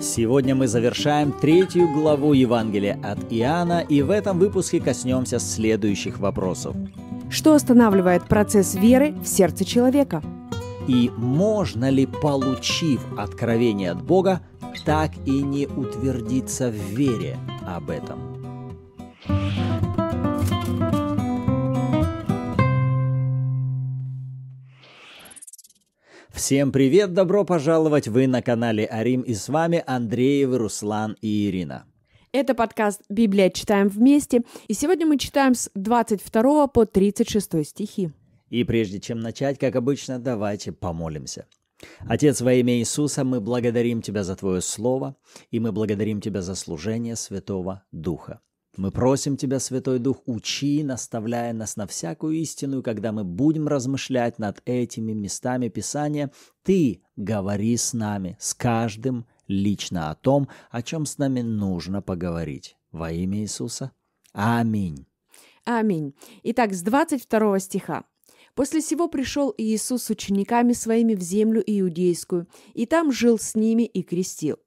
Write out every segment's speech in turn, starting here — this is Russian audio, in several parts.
Сегодня мы завершаем третью главу Евангелия от Иоанна, и в этом выпуске коснемся следующих вопросов. Что останавливает процесс веры в сердце человека? И можно ли, получив откровение от Бога, так и не утвердиться в вере об этом? Всем привет, добро пожаловать! Вы на канале Арим и с вами Андреев, Руслан и Ирина. Это подкаст «Библия. Читаем вместе». И сегодня мы читаем с 22 по 36 стихи. И прежде чем начать, как обычно, давайте помолимся. Отец, во имя Иисуса, мы благодарим Тебя за Твое Слово, и мы благодарим Тебя за служение Святого Духа. Мы просим Тебя, Святой Дух, учи, наставляя нас на всякую истину, и когда мы будем размышлять над этими местами Писания, Ты говори с нами, с каждым лично о том, о чем с нами нужно поговорить. Во имя Иисуса. Аминь. Аминь. Итак, с 22 стиха. После сего пришел Иисус с учениками своими в землю иудейскую, и там жил с ними и крестил.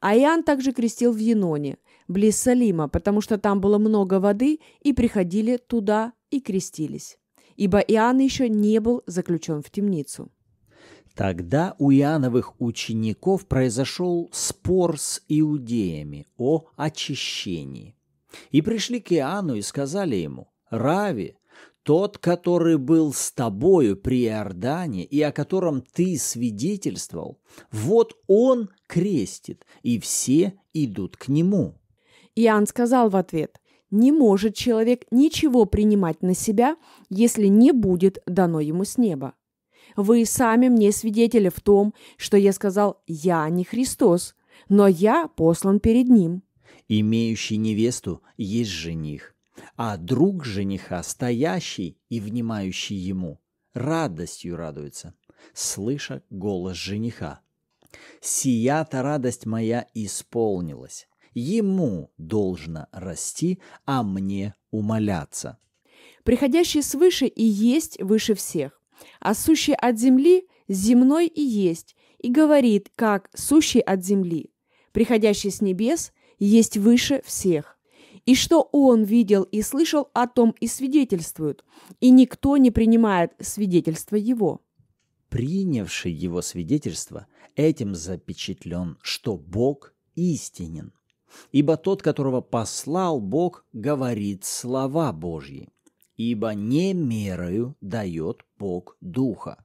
А Иоанн также крестил в Еноне, близ Салима, потому что там было много воды, и приходили туда и крестились. Ибо Иоанн еще не был заключен в темницу. Тогда у Иоанновых учеников произошел спор с иудеями о очищении. И пришли к Иоанну и сказали ему, «Рави, тот, который был с тобою при Иордане и о котором ты свидетельствовал, вот он крестит, и все идут к нему». Иоанн сказал в ответ, «Не может человек ничего принимать на себя, если не будет дано ему с неба. Вы сами мне свидетели в том, что я сказал, я не Христос, но я послан перед ним». Имеющий невесту есть жених, а друг жениха, стоящий и внимающий ему, радостью радуется, слыша голос жениха. «Сия-то радость моя исполнилась, ему должно расти, а мне умоляться». Приходящий свыше и есть выше всех, а сущий от земли земной и есть, и говорит, как сущий от земли. Приходящий с небес есть выше всех. И что он видел и слышал, о том и свидетельствует, и никто не принимает свидетельство его. Принявший его свидетельство этим запечатлен, что Бог истинен. Ибо тот, которого послал Бог, говорит слова Божьи. Ибо не мерою дает Бог Духа.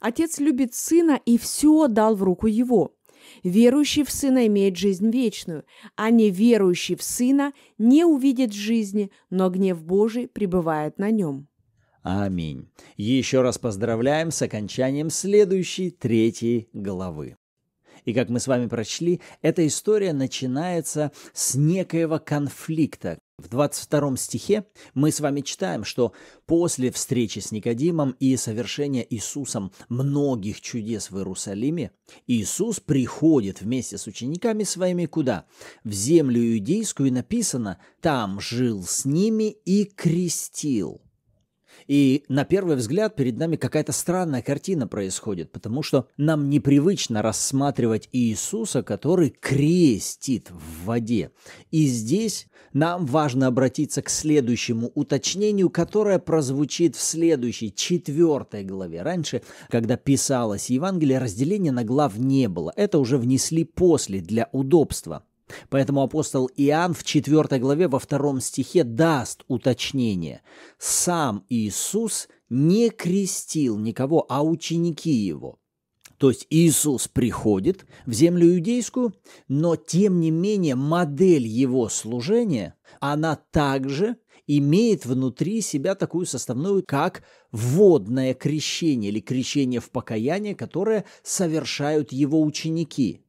Отец любит Сына и все дал в руку Его. Верующий в Сына имеет жизнь вечную, а не верующий в Сына не увидит жизни, но гнев Божий пребывает на нем. Аминь. Еще раз поздравляем с окончанием следующей третьей главы. И как мы с вами прочли, эта история начинается с некоего конфликта. В 22 стихе мы с вами читаем, что после встречи с Никодимом и совершения Иисусом многих чудес в Иерусалиме, Иисус приходит вместе с учениками своими куда? В землю иудейскую и написано, там жил с ними и крестил. И на первый взгляд перед нами какая-то странная картина происходит, потому что нам непривычно рассматривать Иисуса, который крестит в воде. И здесь нам важно обратиться к следующему уточнению, которое прозвучит в следующей, четвертой главе. Раньше, когда писалось Евангелие, разделения на глав не было. Это уже внесли после для удобства. Поэтому апостол Иоанн в 4 главе во втором стихе даст уточнение. Сам Иисус не крестил никого, а ученики его. То есть Иисус приходит в землю иудейскую, но тем не менее модель его служения, она также имеет внутри себя такую составную, как водное крещение или крещение в покаяние, которое совершают его ученики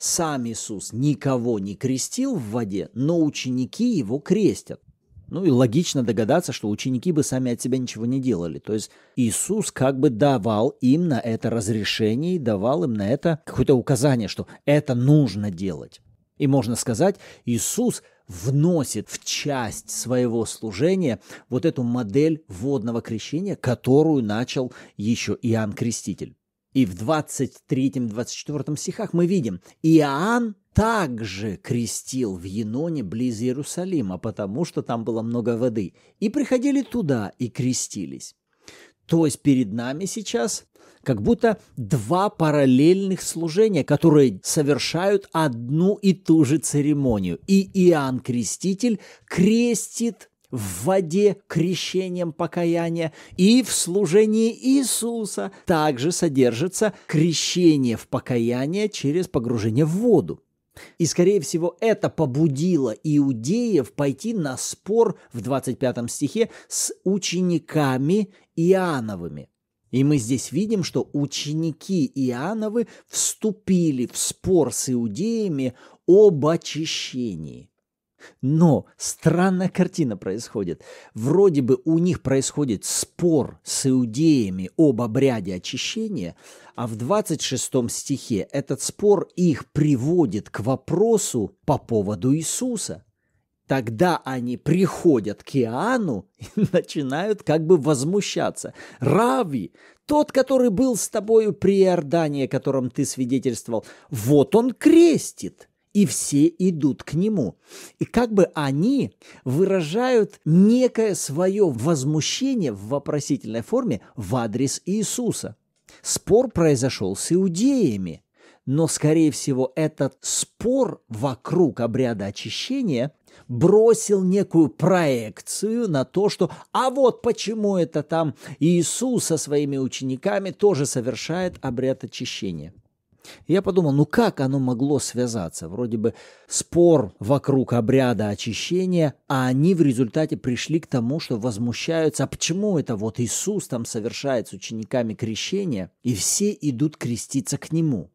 сам Иисус никого не крестил в воде, но ученики его крестят. Ну и логично догадаться, что ученики бы сами от себя ничего не делали. То есть Иисус как бы давал им на это разрешение и давал им на это какое-то указание, что это нужно делать. И можно сказать, Иисус вносит в часть своего служения вот эту модель водного крещения, которую начал еще Иоанн Креститель. И в 23-24 стихах мы видим, Иоанн также крестил в Еноне близ Иерусалима, потому что там было много воды, и приходили туда и крестились. То есть перед нами сейчас как будто два параллельных служения, которые совершают одну и ту же церемонию. И Иоанн Креститель крестит в воде крещением покаяния, и в служении Иисуса также содержится крещение в покаяние через погружение в воду. И, скорее всего, это побудило иудеев пойти на спор в 25 стихе с учениками Иоанновыми. И мы здесь видим, что ученики Иоанновы вступили в спор с иудеями об очищении. Но странная картина происходит. Вроде бы у них происходит спор с иудеями об обряде очищения, а в 26 стихе этот спор их приводит к вопросу по поводу Иисуса. Тогда они приходят к Иоанну и начинают как бы возмущаться. «Рави, тот, который был с тобою при Иордании, о котором ты свидетельствовал, вот он крестит» и все идут к нему. И как бы они выражают некое свое возмущение в вопросительной форме в адрес Иисуса. Спор произошел с иудеями, но, скорее всего, этот спор вокруг обряда очищения бросил некую проекцию на то, что «а вот почему это там Иисус со своими учениками тоже совершает обряд очищения». Я подумал, ну как оно могло связаться? Вроде бы спор вокруг обряда очищения, а они в результате пришли к тому, что возмущаются, а почему это вот Иисус там совершает с учениками крещение, и все идут креститься к Нему.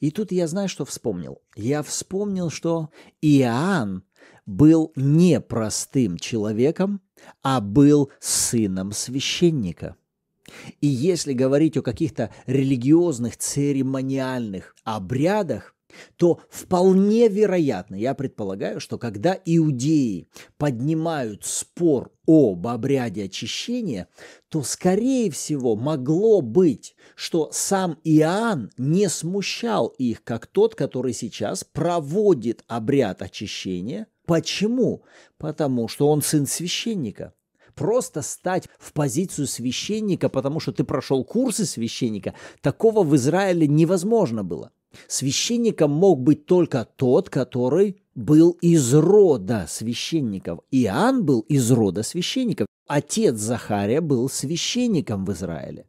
И тут я знаю, что вспомнил. Я вспомнил, что Иоанн был не простым человеком, а был сыном священника – и если говорить о каких-то религиозных церемониальных обрядах, то вполне вероятно, я предполагаю, что когда иудеи поднимают спор об обряде очищения, то, скорее всего, могло быть, что сам Иоанн не смущал их, как тот, который сейчас проводит обряд очищения. Почему? Потому что он сын священника – просто стать в позицию священника, потому что ты прошел курсы священника, такого в Израиле невозможно было. Священником мог быть только тот, который был из рода священников. Иоанн был из рода священников. Отец Захария был священником в Израиле.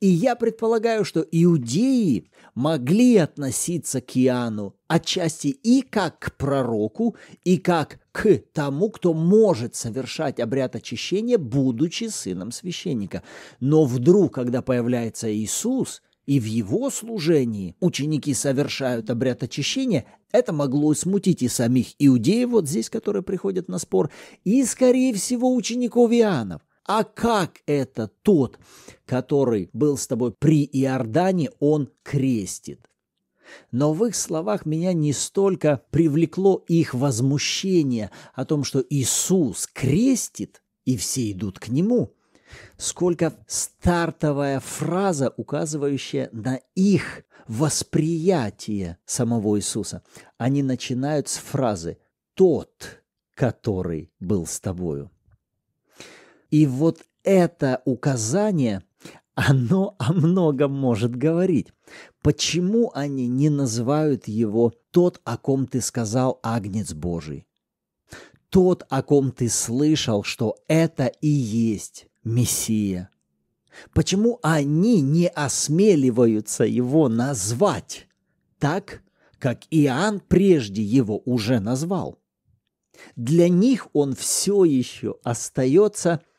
И я предполагаю, что иудеи могли относиться к Иоанну отчасти и как к пророку, и как к тому, кто может совершать обряд очищения, будучи сыном священника. Но вдруг, когда появляется Иисус, и в его служении ученики совершают обряд очищения, это могло смутить и самих иудеев, вот здесь, которые приходят на спор, и, скорее всего, учеников Иоаннов. А как это тот, который был с тобой при Иордане, он крестит? Но в их словах меня не столько привлекло их возмущение о том, что Иисус крестит, и все идут к Нему, сколько стартовая фраза, указывающая на их восприятие самого Иисуса. Они начинают с фразы «тот, который был с тобою». И вот это указание, оно о многом может говорить. Почему они не называют его «тот, о ком ты сказал, Агнец Божий»? Тот, о ком ты слышал, что это и есть Мессия. Почему они не осмеливаются его назвать так, как Иоанн прежде его уже назвал? Для них он все еще остается –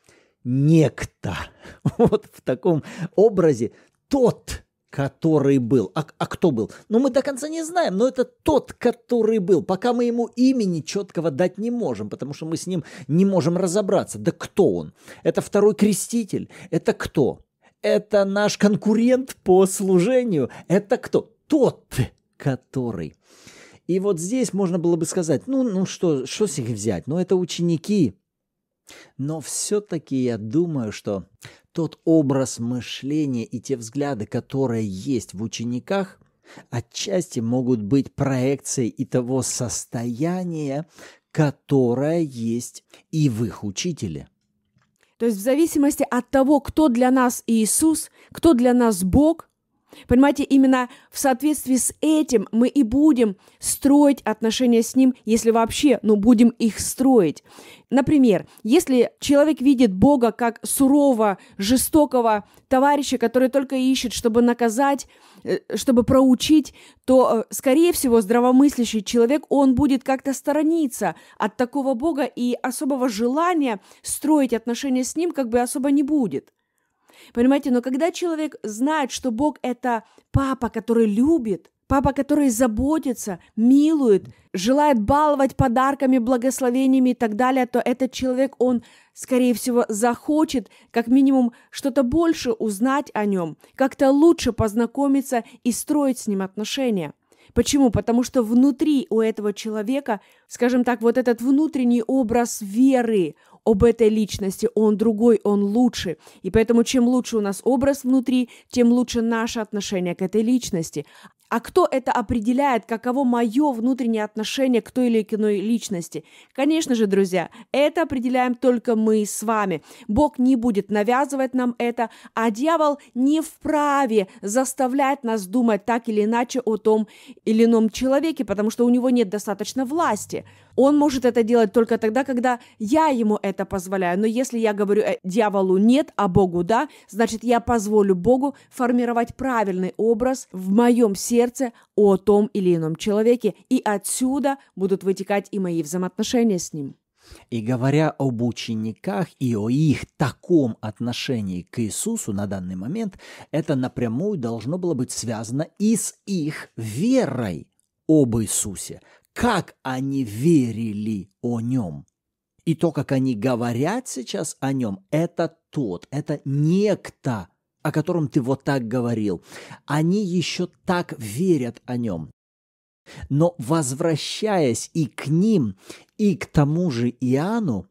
некто. Вот в таком образе тот, который был. А, а кто был? Ну, мы до конца не знаем, но это тот, который был. Пока мы ему имени четкого дать не можем, потому что мы с ним не можем разобраться. Да кто он? Это второй креститель? Это кто? Это наш конкурент по служению? Это кто? Тот, который. И вот здесь можно было бы сказать, ну, ну что, что с них взять? Ну, это ученики, Но все-таки я думаю, что тот образ мышления и те взгляды, которые есть в учениках, отчасти могут быть проекцией и того состояния, которое есть и в их учителе. То есть в зависимости от того, кто для нас Иисус, кто для нас Бог, Понимаете, именно в соответствии с этим мы и будем строить отношения с Ним, если вообще, ну, будем их строить. Например, если человек видит Бога как сурового, жестокого товарища, который только ищет, чтобы наказать, э, чтобы проучить, то, э, скорее всего, здравомыслящий человек, он будет как-то сторониться от такого Бога, и особого желания строить отношения с Ним как бы особо не будет. Понимаете, но когда человек знает, что Бог – это папа, который любит, папа, который заботится, милует, желает баловать подарками, благословениями и так далее, то этот человек, он, скорее всего, захочет как минимум что-то больше узнать о нем, как-то лучше познакомиться и строить с ним отношения. Почему? Потому что внутри у этого человека, скажем так, вот этот внутренний образ веры, об этой личности, он другой, он лучше. И поэтому чем лучше у нас образ внутри, тем лучше наше отношение к этой личности. А кто это определяет, каково мое внутреннее отношение к той или иной личности? Конечно же, друзья, это определяем только мы с вами. Бог не будет навязывать нам это, а дьявол не вправе заставлять нас думать так или иначе о том или ином человеке, потому что у него нет достаточно власти. Он может это делать только тогда, когда я ему это позволяю. Но если я говорю э, дьяволу нет, а Богу да, значит я позволю Богу формировать правильный образ в моем сердце о том или ином человеке, и отсюда будут вытекать и мои взаимоотношения с ним. И говоря об учениках и о их таком отношении к Иисусу на данный момент, это напрямую должно было быть связано и с их верой об Иисусе, как они верили о нем. И то, как они говорят сейчас о нем, это тот, это некто, о котором ты вот так говорил. Они еще так верят о нем. Но возвращаясь и к ним, и к тому же Иоанну,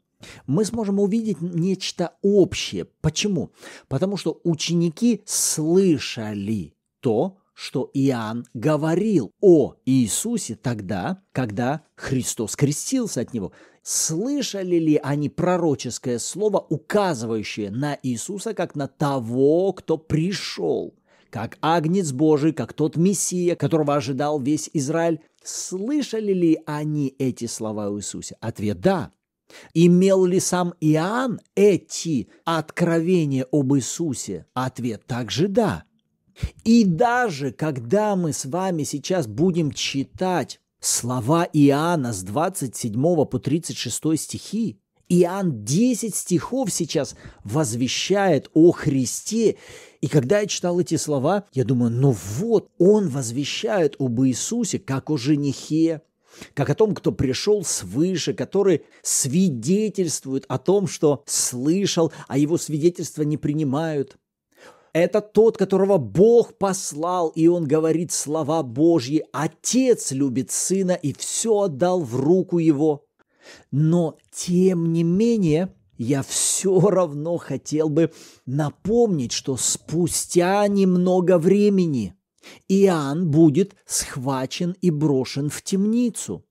мы сможем увидеть нечто общее. Почему? Потому что ученики слышали то, что Иоанн говорил о Иисусе тогда, когда Христос крестился от него. Слышали ли они пророческое слово, указывающее на Иисуса как на того, кто пришел, как Агнец Божий, как тот Мессия, которого ожидал весь Израиль? Слышали ли они эти слова о Иисусе? Ответ – да. Имел ли сам Иоанн эти откровения об Иисусе? Ответ также да. И даже когда мы с вами сейчас будем читать слова Иоанна с 27 по 36 стихи, Иоанн 10 стихов сейчас возвещает о Христе. И когда я читал эти слова, я думаю, ну вот, он возвещает об Иисусе, как о женихе, как о том, кто пришел свыше, который свидетельствует о том, что слышал, а его свидетельства не принимают. Это тот, которого Бог послал, и он говорит слова Божьи. Отец любит сына и все отдал в руку его. Но, тем не менее, я все равно хотел бы напомнить, что спустя немного времени Иоанн будет схвачен и брошен в темницу.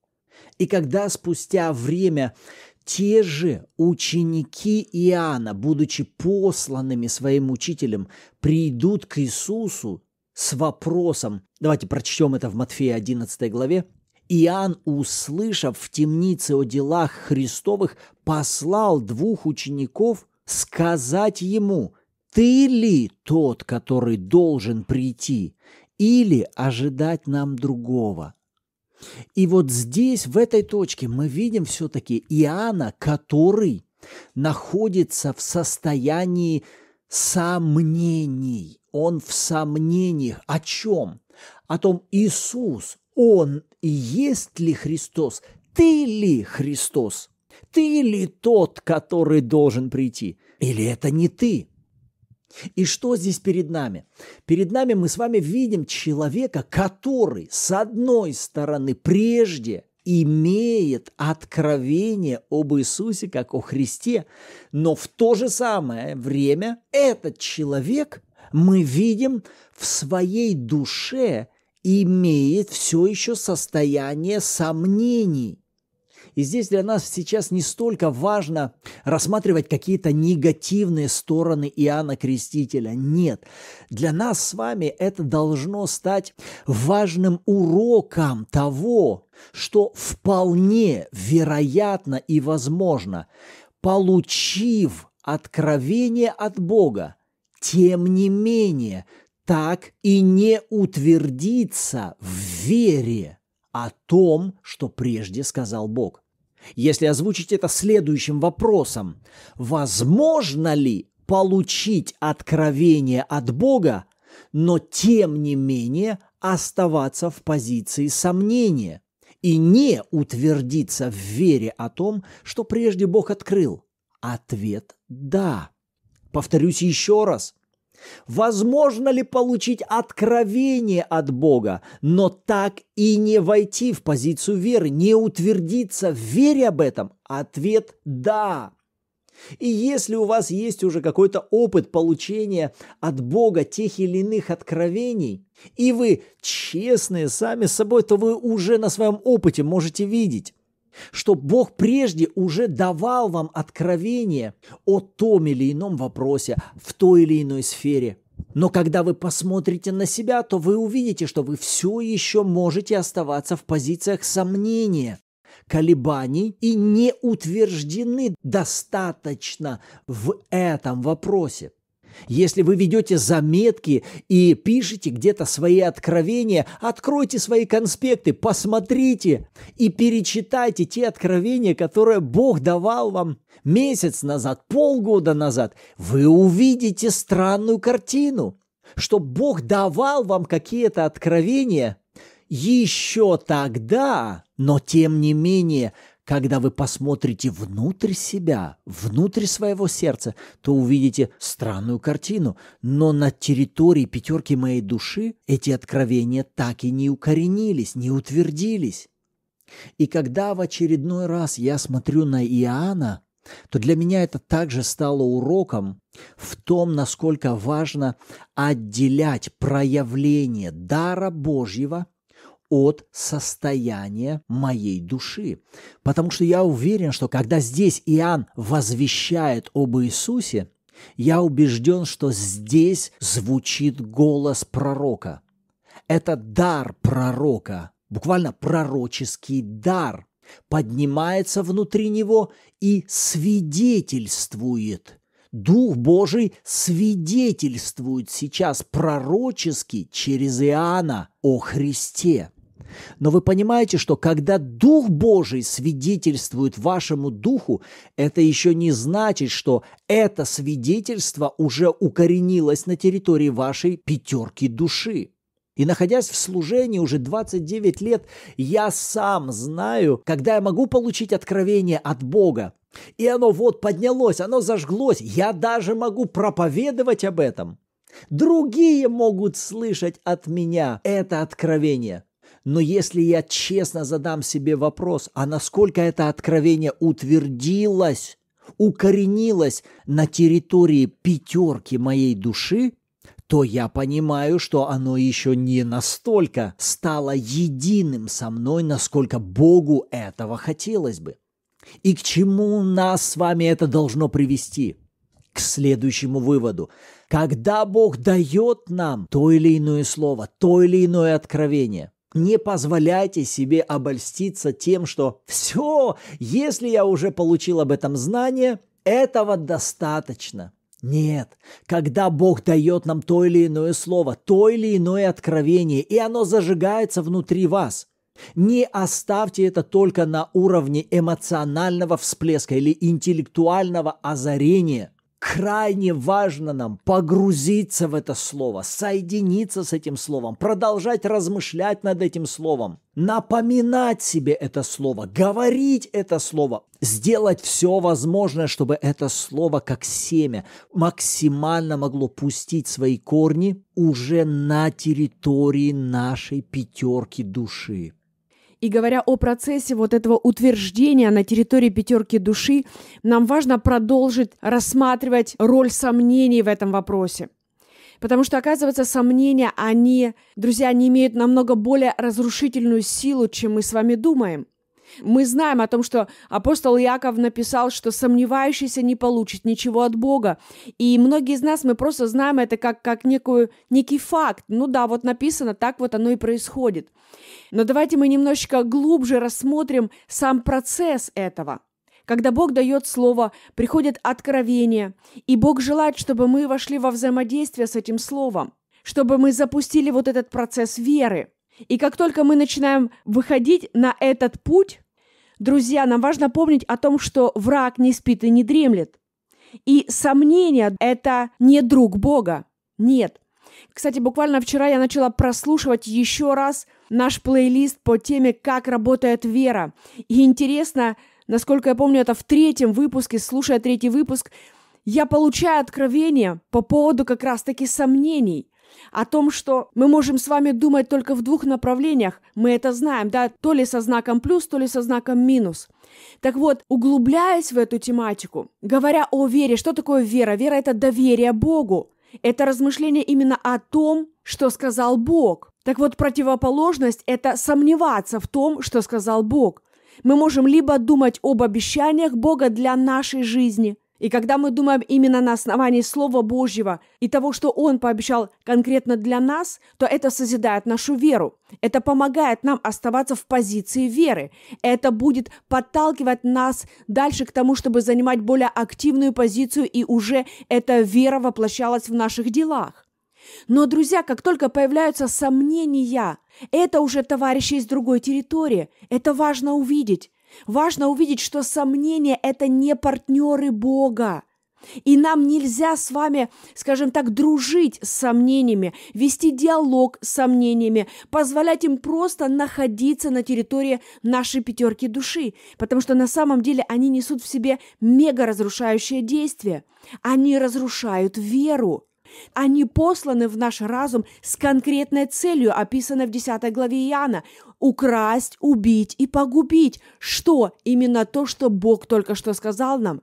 И когда спустя время те же ученики Иоанна, будучи посланными своим учителем, придут к Иисусу с вопросом, давайте прочтем это в Матфея 11 главе, Иоанн, услышав в темнице о делах Христовых, послал двух учеников сказать ему, «Ты ли тот, который должен прийти, или ожидать нам другого?» И вот здесь, в этой точке, мы видим все-таки Иоанна, который находится в состоянии сомнений. Он в сомнениях. О чем? О том, Иисус, Он и есть ли Христос? Ты ли Христос? Ты ли тот, который должен прийти? Или это не ты? И что здесь перед нами? Перед нами мы с вами видим человека, который, с одной стороны, прежде имеет откровение об Иисусе как о Христе, но в то же самое время этот человек, мы видим, в своей душе имеет все еще состояние сомнений. И здесь для нас сейчас не столько важно рассматривать какие-то негативные стороны Иоанна Крестителя. Нет. Для нас с вами это должно стать важным уроком того, что вполне вероятно и возможно, получив откровение от Бога, тем не менее, так и не утвердиться в вере о том, что прежде сказал Бог. Если озвучить это следующим вопросом, возможно ли получить откровение от Бога, но тем не менее оставаться в позиции сомнения и не утвердиться в вере о том, что прежде Бог открыл? Ответ – да. Повторюсь еще раз – Возможно ли получить откровение от Бога, но так и не войти в позицию веры, не утвердиться в вере об этом? Ответ – да. И если у вас есть уже какой-то опыт получения от Бога тех или иных откровений, и вы честные сами с собой, то вы уже на своем опыте можете видеть, что Бог прежде уже давал вам откровение о том или ином вопросе в той или иной сфере. Но когда вы посмотрите на себя, то вы увидите, что вы все еще можете оставаться в позициях сомнения, колебаний и не утверждены достаточно в этом вопросе. Если вы ведете заметки и пишете где-то свои откровения, откройте свои конспекты, посмотрите и перечитайте те откровения, которые Бог давал вам месяц назад, полгода назад. Вы увидите странную картину, что Бог давал вам какие-то откровения еще тогда, но тем не менее – когда вы посмотрите внутрь себя, внутрь своего сердца, то увидите странную картину. Но на территории пятерки моей души эти откровения так и не укоренились, не утвердились. И когда в очередной раз я смотрю на Иоанна, то для меня это также стало уроком в том, насколько важно отделять проявление дара Божьего – от состояния моей души. Потому что я уверен, что когда здесь Иоанн возвещает об Иисусе, я убежден, что здесь звучит голос пророка. Это дар пророка, буквально пророческий дар, поднимается внутри него и свидетельствует. Дух Божий свидетельствует сейчас пророчески через Иоанна о Христе. Но вы понимаете, что когда Дух Божий свидетельствует вашему духу, это еще не значит, что это свидетельство уже укоренилось на территории вашей пятерки души. И находясь в служении уже 29 лет, я сам знаю, когда я могу получить откровение от Бога. И оно вот поднялось, оно зажглось. Я даже могу проповедовать об этом. Другие могут слышать от меня это откровение. Но если я честно задам себе вопрос, а насколько это откровение утвердилось, укоренилось на территории пятерки моей души, то я понимаю, что оно еще не настолько стало единым со мной, насколько Богу этого хотелось бы. И к чему нас с вами это должно привести? К следующему выводу. Когда Бог дает нам то или иное слово, то или иное откровение, не позволяйте себе обольститься тем, что все, если я уже получил об этом знание, этого достаточно. Нет, когда Бог дает нам то или иное слово, то или иное откровение, и оно зажигается внутри вас, не оставьте это только на уровне эмоционального всплеска или интеллектуального озарения – крайне важно нам погрузиться в это слово, соединиться с этим словом, продолжать размышлять над этим словом, напоминать себе это слово, говорить это слово, сделать все возможное, чтобы это слово как семя максимально могло пустить свои корни уже на территории нашей пятерки души. И говоря о процессе вот этого утверждения на территории пятерки души, нам важно продолжить рассматривать роль сомнений в этом вопросе. Потому что, оказывается, сомнения, они, друзья, они имеют намного более разрушительную силу, чем мы с вами думаем. Мы знаем о том, что апостол Яков написал, что сомневающийся не получит ничего от Бога. И многие из нас, мы просто знаем это как, как некую, некий факт. Ну да, вот написано, так вот оно и происходит. Но давайте мы немножечко глубже рассмотрим сам процесс этого. Когда Бог дает слово, приходит откровение, и Бог желает, чтобы мы вошли во взаимодействие с этим словом, чтобы мы запустили вот этот процесс веры. И как только мы начинаем выходить на этот путь, друзья, нам важно помнить о том, что враг не спит и не дремлет. И сомнение – это не друг Бога. Нет. Кстати, буквально вчера я начала прослушивать еще раз наш плейлист по теме «Как работает вера». И интересно, насколько я помню, это в третьем выпуске, слушая третий выпуск, я получаю откровение по поводу как раз-таки сомнений о том, что мы можем с вами думать только в двух направлениях. Мы это знаем, да, то ли со знаком плюс, то ли со знаком минус. Так вот, углубляясь в эту тематику, говоря о вере, что такое вера? Вера – это доверие Богу. Это размышление именно о том, что сказал Бог. Так вот, противоположность – это сомневаться в том, что сказал Бог. Мы можем либо думать об обещаниях Бога для нашей жизни, и когда мы думаем именно на основании Слова Божьего и того, что Он пообещал конкретно для нас, то это созидает нашу веру. Это помогает нам оставаться в позиции веры. Это будет подталкивать нас дальше к тому, чтобы занимать более активную позицию, и уже эта вера воплощалась в наших делах. Но, друзья, как только появляются сомнения, это уже товарищи из другой территории. Это важно увидеть. Важно увидеть, что сомнения – это не партнеры Бога. И нам нельзя с вами, скажем так, дружить с сомнениями, вести диалог с сомнениями, позволять им просто находиться на территории нашей пятерки души, потому что на самом деле они несут в себе мега разрушающее действие. Они разрушают веру. Они посланы в наш разум с конкретной целью, описанной в 10 главе Иоанна – украсть, убить и погубить. Что? Именно то, что Бог только что сказал нам.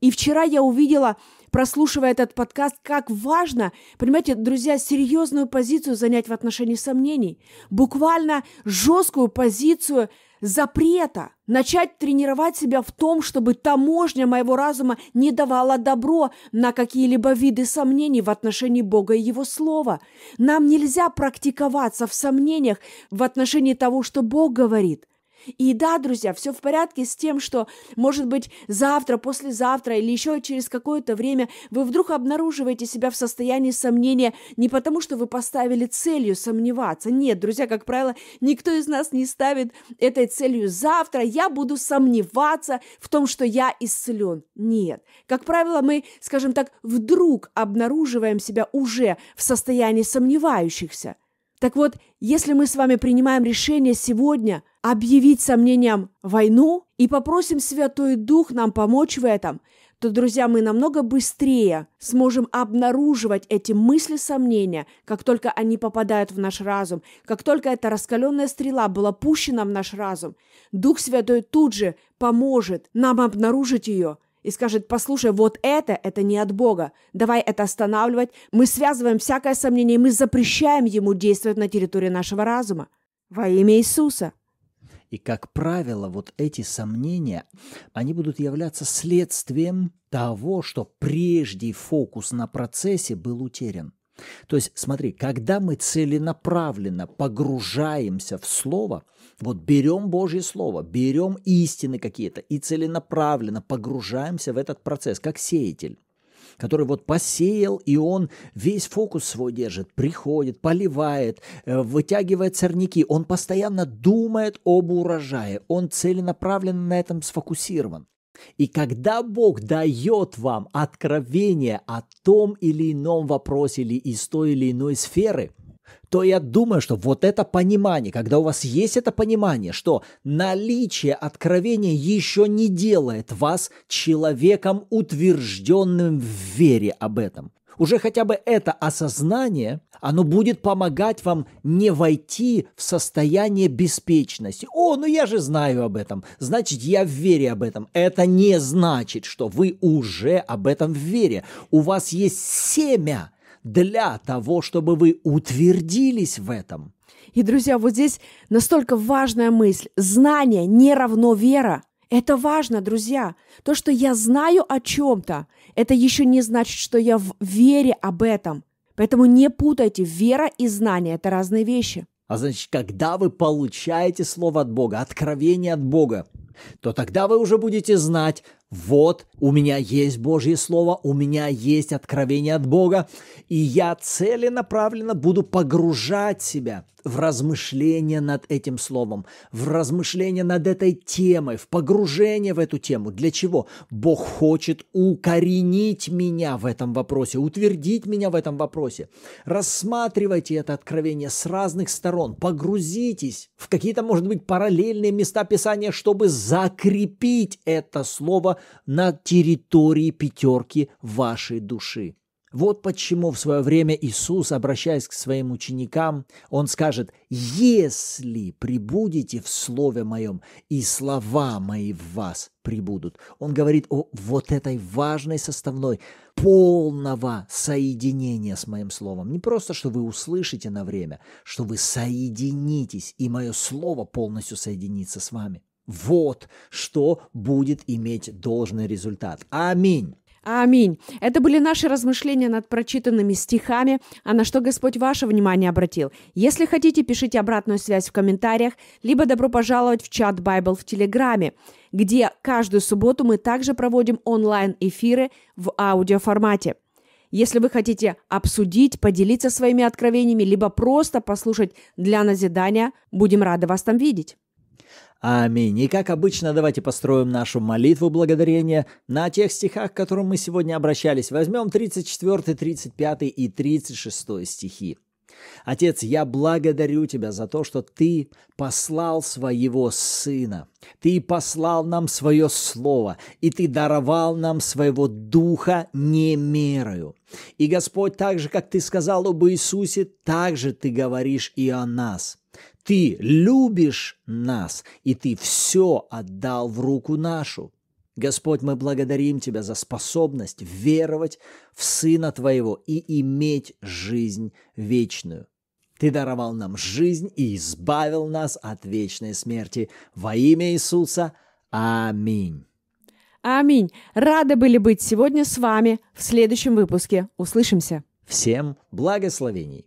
И вчера я увидела, прослушивая этот подкаст, как важно, понимаете, друзья, серьезную позицию занять в отношении сомнений. Буквально жесткую позицию – запрета, начать тренировать себя в том, чтобы таможня моего разума не давала добро на какие-либо виды сомнений в отношении Бога и Его Слова. Нам нельзя практиковаться в сомнениях в отношении того, что Бог говорит – и да, друзья, все в порядке с тем, что, может быть, завтра, послезавтра или еще через какое-то время вы вдруг обнаруживаете себя в состоянии сомнения не потому, что вы поставили целью сомневаться. Нет, друзья, как правило, никто из нас не ставит этой целью завтра я буду сомневаться в том, что я исцелен. Нет. Как правило, мы, скажем так, вдруг обнаруживаем себя уже в состоянии сомневающихся. Так вот, если мы с вами принимаем решение сегодня – объявить сомнениям войну и попросим Святой Дух нам помочь в этом, то, друзья, мы намного быстрее сможем обнаруживать эти мысли сомнения, как только они попадают в наш разум, как только эта раскаленная стрела была пущена в наш разум. Дух Святой тут же поможет нам обнаружить ее и скажет, послушай, вот это, это не от Бога, давай это останавливать. Мы связываем всякое сомнение, и мы запрещаем ему действовать на территории нашего разума. Во имя Иисуса. И, как правило, вот эти сомнения, они будут являться следствием того, что прежде фокус на процессе был утерян. То есть, смотри, когда мы целенаправленно погружаемся в Слово, вот берем Божье Слово, берем истины какие-то и целенаправленно погружаемся в этот процесс, как сеятель который вот посеял, и он весь фокус свой держит, приходит, поливает, э, вытягивает сорняки. Он постоянно думает об урожае, он целенаправленно на этом сфокусирован. И когда Бог дает вам откровение о том или ином вопросе или из той или иной сферы, то я думаю, что вот это понимание, когда у вас есть это понимание, что наличие откровения еще не делает вас человеком, утвержденным в вере об этом. Уже хотя бы это осознание, оно будет помогать вам не войти в состояние беспечности. О, ну я же знаю об этом, значит я в вере об этом. Это не значит, что вы уже об этом в вере. У вас есть семя – для того, чтобы вы утвердились в этом. И, друзья, вот здесь настолько важная мысль. Знание не равно вера. Это важно, друзья. То, что я знаю о чем-то, это еще не значит, что я в вере об этом. Поэтому не путайте, вера и знание – это разные вещи. А значит, когда вы получаете слово от Бога, откровение от Бога, то тогда вы уже будете знать, вот у меня есть Божье Слово, у меня есть откровение от Бога, и я целенаправленно буду погружать себя в размышление над этим словом, в размышление над этой темой, в погружение в эту тему. Для чего? Бог хочет укоренить меня в этом вопросе, утвердить меня в этом вопросе. Рассматривайте это откровение с разных сторон, погрузитесь в какие-то, может быть, параллельные места Писания, чтобы закрепить это слово на территории пятерки вашей души. Вот почему в свое время Иисус, обращаясь к своим ученикам, Он скажет, «Если прибудете в Слове Моем, и слова Мои в вас прибудут». Он говорит о вот этой важной составной полного соединения с Моим Словом. Не просто, что вы услышите на время, что вы соединитесь, и Мое Слово полностью соединится с вами. Вот что будет иметь должный результат. Аминь. Аминь. Это были наши размышления над прочитанными стихами, а на что Господь ваше внимание обратил. Если хотите, пишите обратную связь в комментариях, либо добро пожаловать в чат Bible в Телеграме, где каждую субботу мы также проводим онлайн-эфиры в аудиоформате. Если вы хотите обсудить, поделиться своими откровениями, либо просто послушать для назидания, будем рады вас там видеть. Аминь. И как обычно, давайте построим нашу молитву благодарения на тех стихах, к которым мы сегодня обращались. Возьмем 34, 35 и 36 стихи. Отец, я благодарю Тебя за то, что Ты послал своего Сына. Ты послал нам свое Слово, и Ты даровал нам своего Духа не мерою. И Господь, так же, как Ты сказал об Иисусе, так же Ты говоришь и о нас. Ты любишь нас, и Ты все отдал в руку нашу. Господь, мы благодарим Тебя за способность веровать в Сына Твоего и иметь жизнь вечную. Ты даровал нам жизнь и избавил нас от вечной смерти. Во имя Иисуса. Аминь. Аминь. Рады были быть сегодня с вами в следующем выпуске. Услышимся. Всем благословений.